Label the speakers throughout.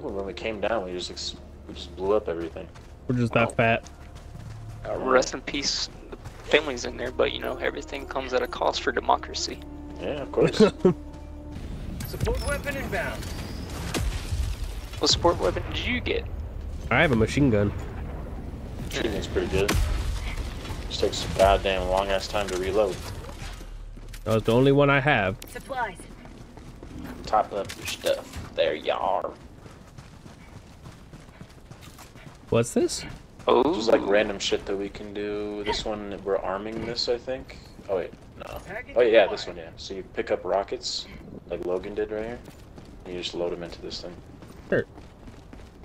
Speaker 1: think when we came down, we just ex- we just blew up everything.
Speaker 2: We're just that fat.
Speaker 3: Uh, rest in peace. The family's in there, but you know everything comes at a cost for democracy.
Speaker 1: Yeah, of course.
Speaker 4: Support weapon inbound.
Speaker 3: What support weapon did you get?
Speaker 2: I have a machine gun.
Speaker 1: Shooting's pretty good. Just takes a goddamn long ass time to reload.
Speaker 2: That's the only one I have.
Speaker 5: Supplies.
Speaker 1: Top up your stuff. There you are.
Speaker 2: What's this?
Speaker 3: Oh,
Speaker 1: There's like random shit that we can do. This one, we're arming this, I think. Oh wait, no. Oh yeah, this one, yeah. So you pick up rockets, like Logan did right here. And you just load them into this thing.
Speaker 2: Sure.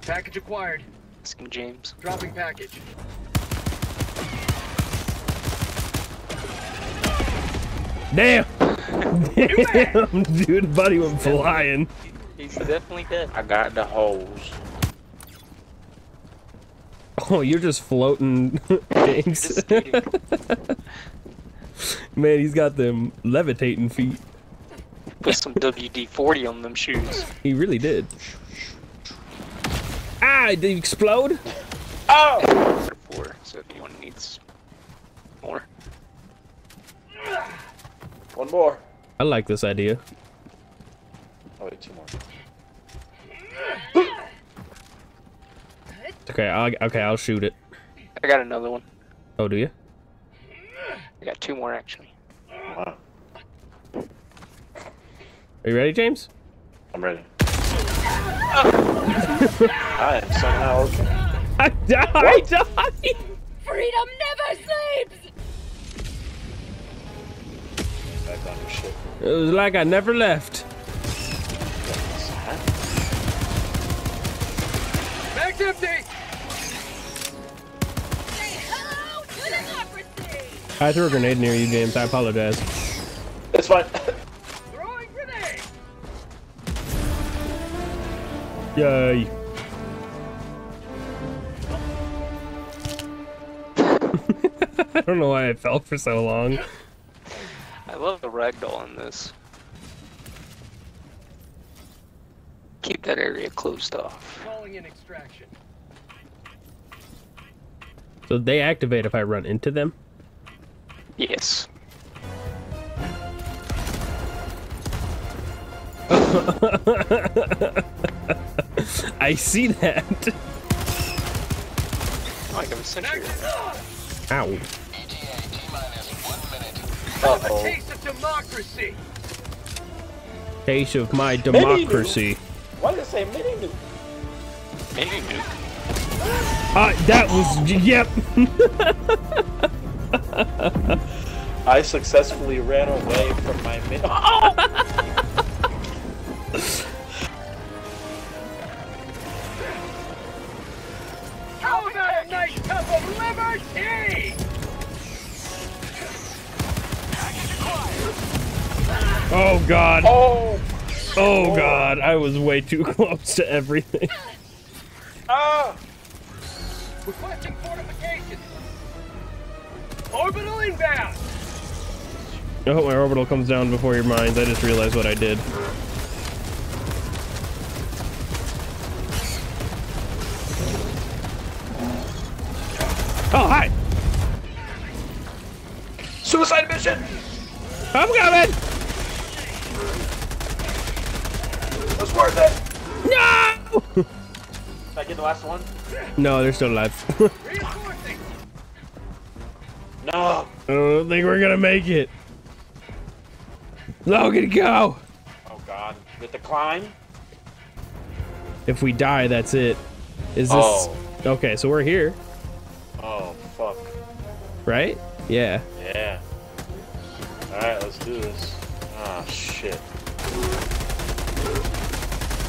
Speaker 4: Package acquired.
Speaker 3: Asking James.
Speaker 4: Dropping package.
Speaker 2: Damn! Damn, dude, buddy went flying.
Speaker 3: He's definitely dead.
Speaker 1: I got the hose.
Speaker 2: Oh, you're just floating, James.
Speaker 3: Just.
Speaker 2: Man, he's got them levitating feet.
Speaker 3: Put some WD-40 on them shoes.
Speaker 2: He really did. Ah, did he explode?
Speaker 1: Oh!
Speaker 3: Four. So if anyone needs more,
Speaker 1: One more.
Speaker 2: I like this idea.
Speaker 1: Oh wait, two more.
Speaker 2: Okay, I'll, okay, I'll shoot it.
Speaker 3: I got another one.
Speaker 2: Oh, do you?
Speaker 3: I got two more actually.
Speaker 1: Wow.
Speaker 2: Are you ready, James?
Speaker 1: I'm ready. I am somehow okay.
Speaker 2: I died! I died!
Speaker 5: Freedom never sleeps!
Speaker 1: Back on your shit.
Speaker 2: It was like I never left. I threw a grenade near you, James. I apologize.
Speaker 1: It's fine.
Speaker 4: Throwing grenade.
Speaker 2: Yay. I don't know why I fell for so long.
Speaker 3: I love the ragdoll in this. Keep that area closed off.
Speaker 4: Calling in extraction.
Speaker 2: So they activate if I run into them?
Speaker 3: Yes.
Speaker 2: I see that.
Speaker 3: Like I'm a century.
Speaker 2: Ow.
Speaker 1: Uh-oh.
Speaker 4: taste of democracy.
Speaker 2: Taste of my democracy.
Speaker 1: Why did it say mini nuke?
Speaker 3: Maybe nuke.
Speaker 2: Uh, that was, yep.
Speaker 1: I successfully ran away from my mini.
Speaker 4: How about a nice cup of oh! liberty?
Speaker 2: Oh god.
Speaker 1: Oh!
Speaker 2: Oh god. I was way too close to everything. I hope my orbital comes down before your minds. I just realized what I did. Oh, hi.
Speaker 1: Suicide mission!
Speaker 2: I'm coming.
Speaker 1: It was worth it!
Speaker 2: No!
Speaker 1: Did I get the last one?
Speaker 2: no, they're still alive.
Speaker 1: No!
Speaker 2: I don't think we're gonna make it. Logan, go!
Speaker 1: Oh god. With the climb?
Speaker 2: If we die, that's it. Is this
Speaker 1: Oh.
Speaker 2: okay? So we're here,
Speaker 1: Oh, fuck.
Speaker 2: right? Yeah.
Speaker 1: Yeah. Alright, let's do this. Ah, shit.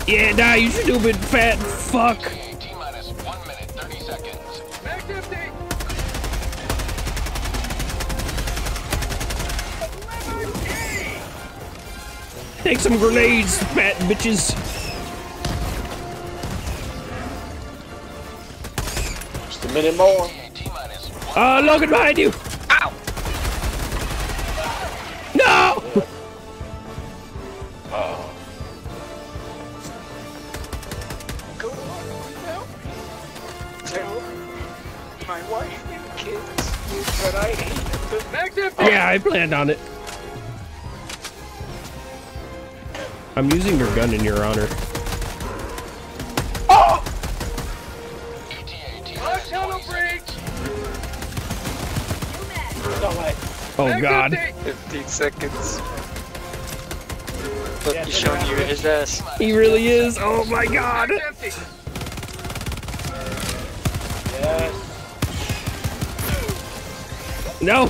Speaker 2: Yeah, die, you stupid fat fuck. Take some grenades, fat bitches.
Speaker 1: Just a minute more.
Speaker 2: Uh, Logan, behind you. Ow. No. Yeah.
Speaker 3: My wife and kids.
Speaker 2: Yeah, I planned on it. I'm using your gun in your honor.
Speaker 4: Oh,
Speaker 6: minus
Speaker 4: tunnel
Speaker 6: 20
Speaker 4: break!
Speaker 6: seconds.
Speaker 2: Oh god.
Speaker 3: 15 seconds. Look, he's showing you his ass.
Speaker 2: He really is. Oh my god.
Speaker 4: Mag's empty!
Speaker 2: No.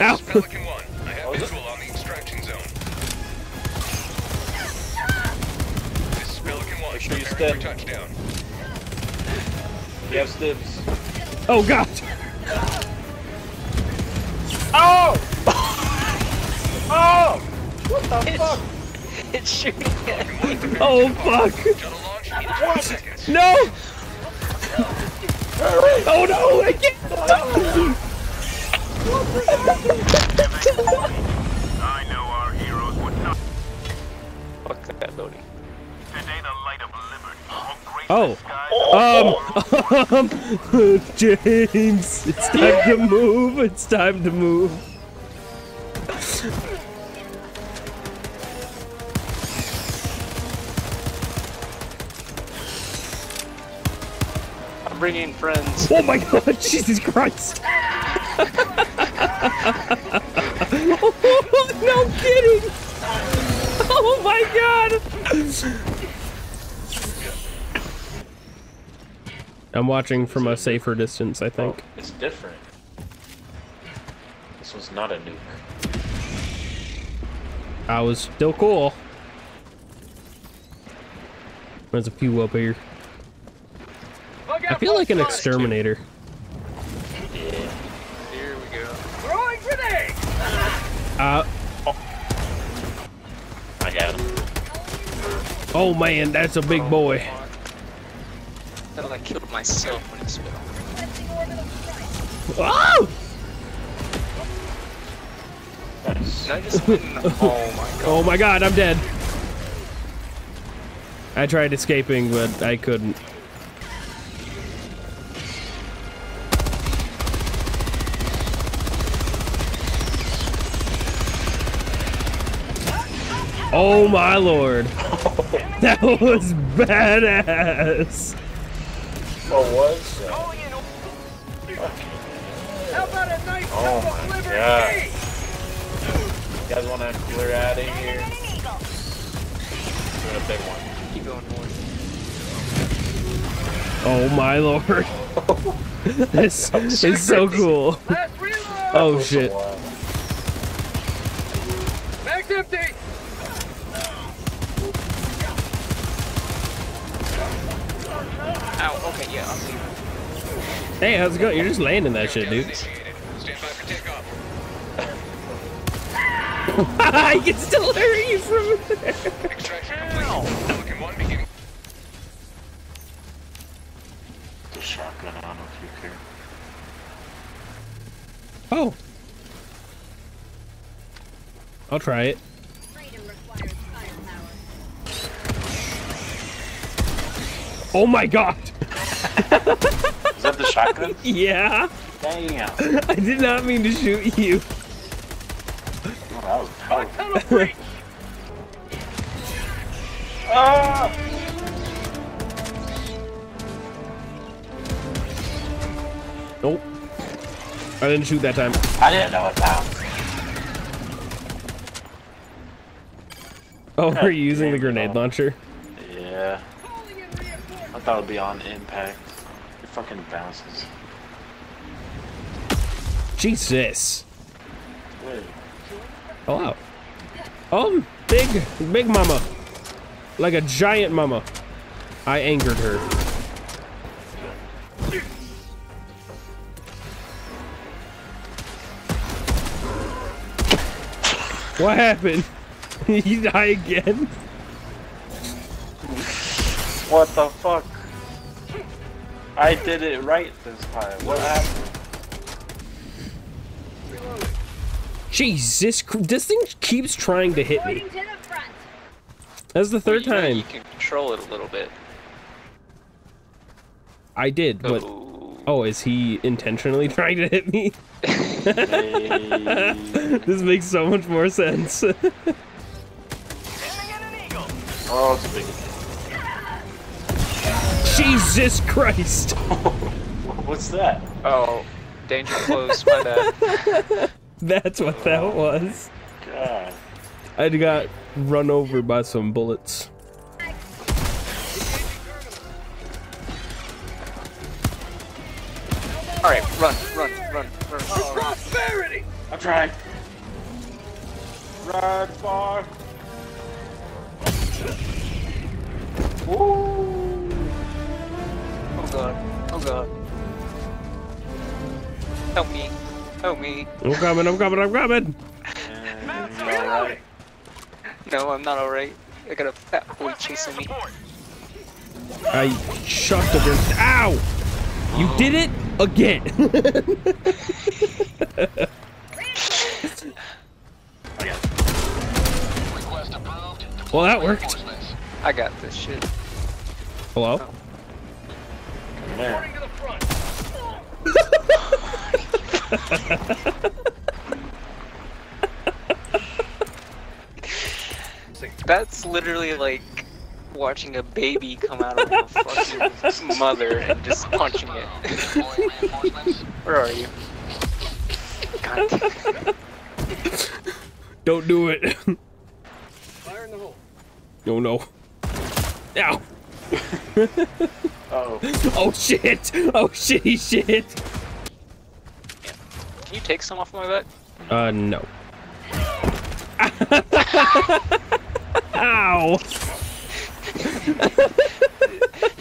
Speaker 2: Ow.
Speaker 1: Step.
Speaker 7: touchdown.
Speaker 1: You have stims.
Speaker 2: Oh god.
Speaker 1: Oh! oh! What the fuck?
Speaker 3: It's shooting at me.
Speaker 2: Oh fuck.
Speaker 7: Shuttle launch in 20 seconds.
Speaker 2: No. Oh no. I can't.
Speaker 7: Oh. of liberty will grace
Speaker 2: Oh. Um, James, it's time to move. It's time to move.
Speaker 3: I'm bringing friends.
Speaker 2: Oh my god, Jesus Christ. no kidding. Oh my god. I'm watching from a safer distance, I
Speaker 1: Oh,
Speaker 2: think.
Speaker 1: it's different. This was not a nuke.
Speaker 2: I was still cool. There's a few up here. I feel like an exterminator.
Speaker 1: Yeah.
Speaker 3: Here we go.
Speaker 4: Throwing grenade!
Speaker 2: Uh,
Speaker 1: I got him.
Speaker 2: oh man, that's a big boy.
Speaker 3: I killed myself when he spit on me.
Speaker 2: Oh!
Speaker 1: Nice.
Speaker 3: I just? Oh my god.
Speaker 2: Oh my god, I'm dead. I tried escaping, but I couldn't. Oh my lord. That was badass.
Speaker 1: What was that?
Speaker 4: How about a nice
Speaker 1: Oh
Speaker 4: cup of
Speaker 1: my
Speaker 4: liberty?
Speaker 1: God. You guys want to clear out of here? Doing a big one.
Speaker 3: Keep going north.
Speaker 2: Oh my lord. This is so cool.
Speaker 4: Last!
Speaker 2: Oh
Speaker 1: Took
Speaker 2: shit.
Speaker 3: Ow, okay, yeah, I'm leaving.
Speaker 2: Hey, how's it going? You're just landing that shit, dude.
Speaker 7: Stand by for takeoff.
Speaker 2: I can still hear you from there.
Speaker 7: Extraction complete. Pelican 1 beginning.
Speaker 1: The shotgun on if you care.
Speaker 2: Oh. I'll try it.
Speaker 5: Freedom requires firepower.
Speaker 2: Oh my god.
Speaker 1: Is that the shotgun?
Speaker 2: Yeah.
Speaker 1: Damn.
Speaker 2: I did not mean to shoot you.
Speaker 1: Oh, that was
Speaker 4: Bug
Speaker 1: tough.
Speaker 4: tunnel break!
Speaker 1: Ah!
Speaker 2: Nope. I didn't shoot that time.
Speaker 1: I didn't know it now.
Speaker 2: Oh, are you using the grenade launcher?
Speaker 1: Yeah.
Speaker 4: Calling in reinforcements!
Speaker 1: I thought it'd be on impact. It fucking bounces.
Speaker 2: Jesus.
Speaker 1: Wait.
Speaker 2: Oh wow. Um, big, big mama. Like a giant mama. I angered her. What happened? you die again?
Speaker 1: What the fuck? I did it right this time. What happened?
Speaker 2: Jesus, this thing keeps trying to hit me.
Speaker 5: Loading to the front.
Speaker 2: That's the third
Speaker 3: You know You can control it a little bit.
Speaker 2: I did, but
Speaker 3: Oh.
Speaker 2: Oh, is he intentionally trying to hit me? This makes so much more sense.
Speaker 1: Oh, it's a big.
Speaker 2: Jesus Christ!
Speaker 1: What's that?
Speaker 3: Oh, danger close. My bad.
Speaker 2: That's what that was.
Speaker 1: God.
Speaker 2: I got run over by some bullets.
Speaker 3: All right, run, run, run, run.
Speaker 4: Prosperity!
Speaker 1: I'm trying. Run, far. Woo!
Speaker 3: Oh god. Oh god. Help me. Help me.
Speaker 2: I'm coming, I'm coming, I'm coming!
Speaker 1: Alright.
Speaker 3: No, I'm not alright. I got a fat boy chasing me.
Speaker 2: I shoved against. Ow! You did it again! Well, that worked.
Speaker 3: I got this shit.
Speaker 2: Hello? Oh.
Speaker 1: Man.
Speaker 4: To the front.
Speaker 3: That's literally like watching a baby come out of a fucking mother and just punching it. Where are you? God.
Speaker 2: Don't do it.
Speaker 4: Fire in the hole.
Speaker 2: Oh no. Ow!
Speaker 1: Oh.
Speaker 2: Oh shit! Oh shitty shit!
Speaker 3: Can you take some off my back?
Speaker 2: Uh, no. Ow!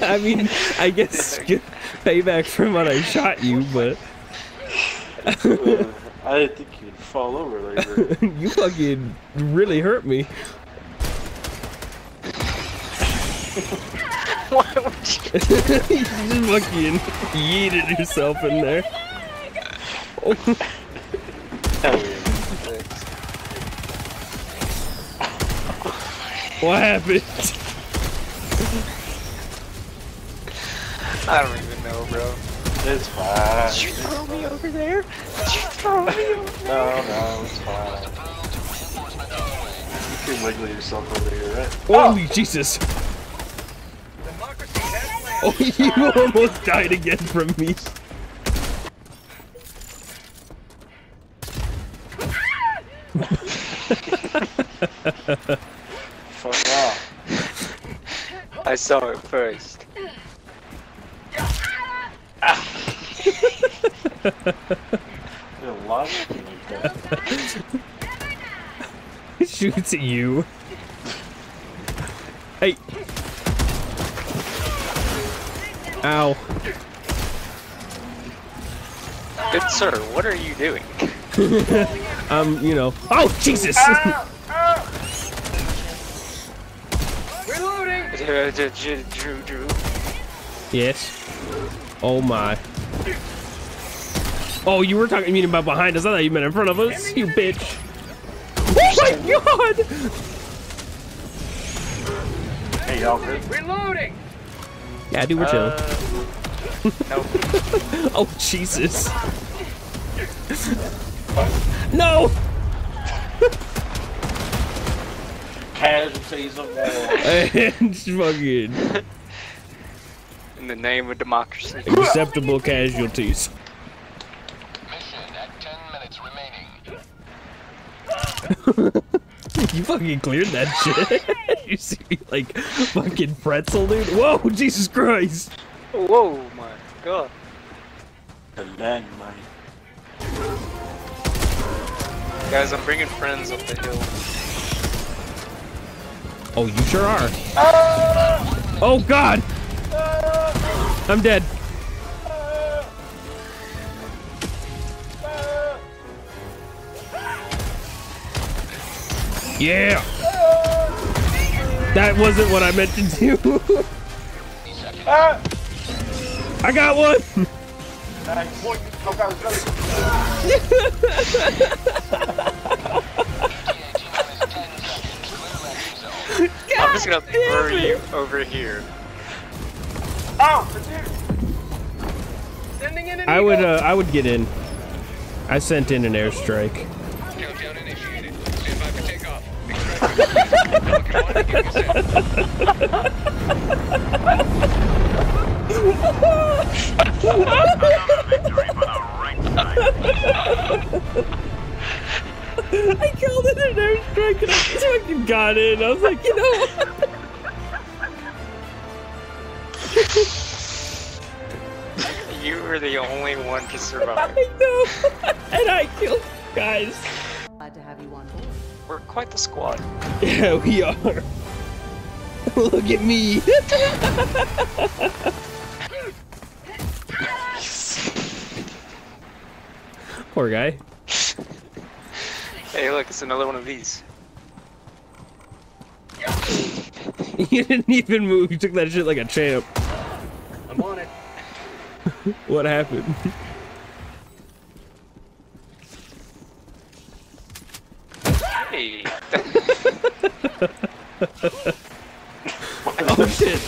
Speaker 2: I mean, I guess get payback from when I shot you, but
Speaker 1: Uh, I didn't think you'd fall over like that.
Speaker 2: you fucking really hurt me.
Speaker 3: Why would you?
Speaker 2: you just fucking yeeted yourself in there. Oh, what happened?
Speaker 3: I don't even know, bro.
Speaker 1: It's fine.
Speaker 3: Did you throw me over there? Did you throw me over there?
Speaker 1: No, no, it's fine. You can wiggle yourself over here, right? Oh!
Speaker 2: Holy Jesus!
Speaker 4: Democracy has landed.
Speaker 2: Oh, you almost died again from me.
Speaker 1: Fuck off.
Speaker 3: I saw it first.
Speaker 1: You're a lot like that.
Speaker 2: Shoots at you. Hey. Ow.
Speaker 3: Good sir, what are you doing?
Speaker 2: Um, you know. Oh, Jesus!
Speaker 4: Reloading!
Speaker 3: Drew, Drew.
Speaker 2: yes. Oh my. Oh, you were talking you mean about behind us. I thought you meant in front of us, you bitch. Oh my god!
Speaker 1: Hey, y'all?
Speaker 4: Reloading!
Speaker 2: Yeah, dude, we're chilling.
Speaker 3: Uh, nope.
Speaker 2: Oh, Jesus. no!
Speaker 1: Casualties of war.
Speaker 2: And fucking
Speaker 3: In the name of democracy.
Speaker 2: acceptable casualties.
Speaker 7: Mission at 10 minutes remaining.
Speaker 2: You fucking cleared that shit. You see me like fucking pretzel, dude? Whoa, Jesus Christ!
Speaker 3: Whoa, my god.
Speaker 1: The landmine.
Speaker 3: Guys, I'm bringing friends up the hill.
Speaker 2: Oh, you sure are. Ah! Oh God! Ah! I'm dead. Ah! Yeah. That wasn't what I meant to do. I got one.
Speaker 1: God,
Speaker 3: I'm just gonna throw you over here.
Speaker 1: Oh.
Speaker 4: Sending in an
Speaker 2: I would uh, I would get in. I sent in an airstrike. I called it an airstrike and I fucking got in. I was like, you know what?
Speaker 3: You were the only one to survive.
Speaker 2: I know. and I killed guys.
Speaker 8: Glad to have you on board.
Speaker 3: We're quite the squad.
Speaker 2: Yeah, we are. Look at me. Poor guy.
Speaker 3: Hey, look, it's another one of these.
Speaker 2: You didn't even move. You took that shit like a champ.
Speaker 4: I'm on it.
Speaker 2: What happened?
Speaker 3: Hey,
Speaker 2: Oh shit.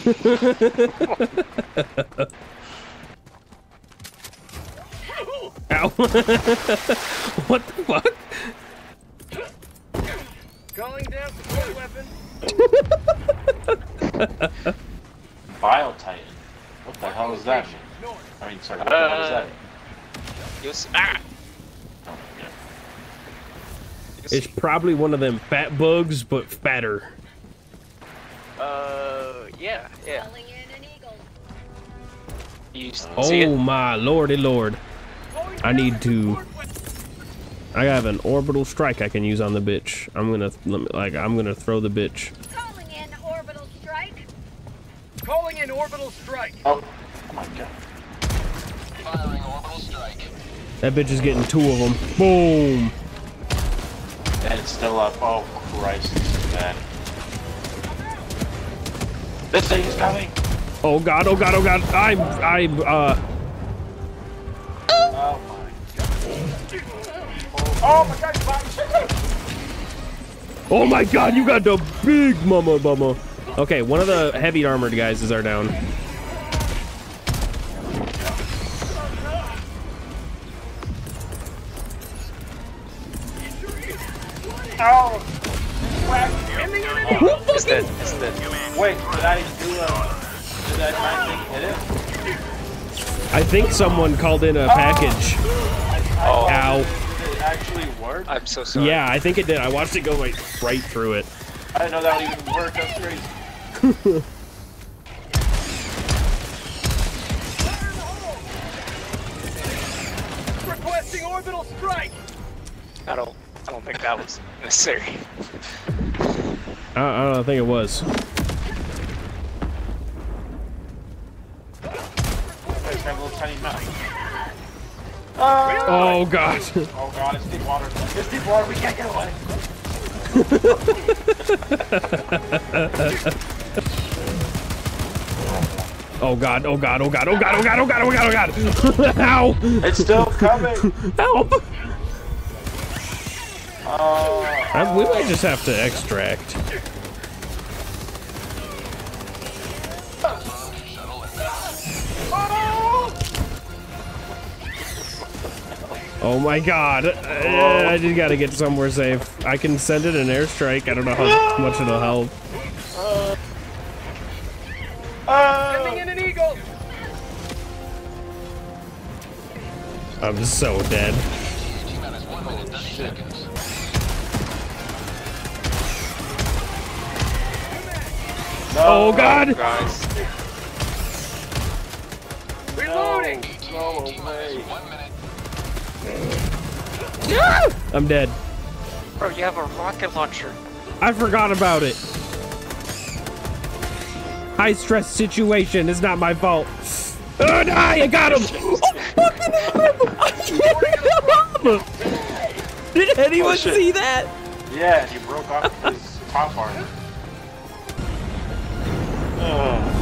Speaker 2: Ow. what the fuck?
Speaker 4: Calling down support weapon.
Speaker 1: Bile Titan. What the hell is that?
Speaker 4: North.
Speaker 1: I mean, sorry, what the hell is that?
Speaker 3: Uh, you'll see. Ah!
Speaker 1: Oh, yeah.
Speaker 3: You'll
Speaker 2: It's probably one of them fat bugs, but fatter.
Speaker 3: Uh, yeah, yeah.
Speaker 5: Calling in an eagle.
Speaker 3: You s-
Speaker 2: Oh my lordy lord. I need to- I have an orbital strike I can use on the bitch. I'm gonna let me- like I'm gonna throw the bitch.
Speaker 5: Calling in orbital strike.
Speaker 4: Calling in orbital strike.
Speaker 1: Oh, oh my god.
Speaker 7: Firing orbital strike.
Speaker 2: That bitch is getting two of them. Boom.
Speaker 1: It's still up. Oh, Christ, this is bad. This thing is coming!
Speaker 2: Oh god, oh god, oh god. I'm I'm uh
Speaker 1: Oh my Oh my god!
Speaker 2: Oh my god, you got the big mama bumma. Okay, one of the heavy armored guys is our down.
Speaker 3: Dead. It's dead.
Speaker 1: Wait, did I do a... Did that nine thing hit it?
Speaker 2: I think someone called in a oh! package.
Speaker 3: Oh,
Speaker 2: Ow.
Speaker 1: Did it actually work?
Speaker 3: I'm so sorry.
Speaker 2: Yeah, I think it did. I watched it go like right through it.
Speaker 1: I didn't know that would even work. That's crazy.
Speaker 4: Requesting orbital strike.
Speaker 3: I don't. I don't think that was necessary.
Speaker 2: I, I don't think it was.
Speaker 1: I just have a little tiny mouth.
Speaker 2: Oh god.
Speaker 1: Oh god, it's deep water. It's deep water. We can't get away.
Speaker 2: Oh god, oh god, oh god, oh god, oh god, oh god, oh god, oh god. Ow!
Speaker 1: It's still coming.
Speaker 2: Help!
Speaker 1: Oh.
Speaker 2: I, we might just have to extract. Oh my god. Uh, I just gotta get somewhere safe. I can send it an airstrike. I don't know how much it'll help.
Speaker 4: Sending in an eagle.
Speaker 2: I'm so dead.
Speaker 7: T-minus 1 minute 30 seconds.
Speaker 2: Oh god!
Speaker 3: Guys,
Speaker 4: Reloading.
Speaker 1: No
Speaker 7: T-minus
Speaker 1: way.
Speaker 7: 1.
Speaker 2: I'm dead.
Speaker 3: bro, you have a rocket launcher.
Speaker 2: I forgot about it. High stress situation. It's not my fault. Oh, no, I got him. Oh, fucking hell. Did anyone oh,
Speaker 3: shit.
Speaker 2: see that?
Speaker 1: Yeah, he broke off his top armor. Ugh.